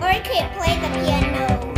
Or I could play the piano.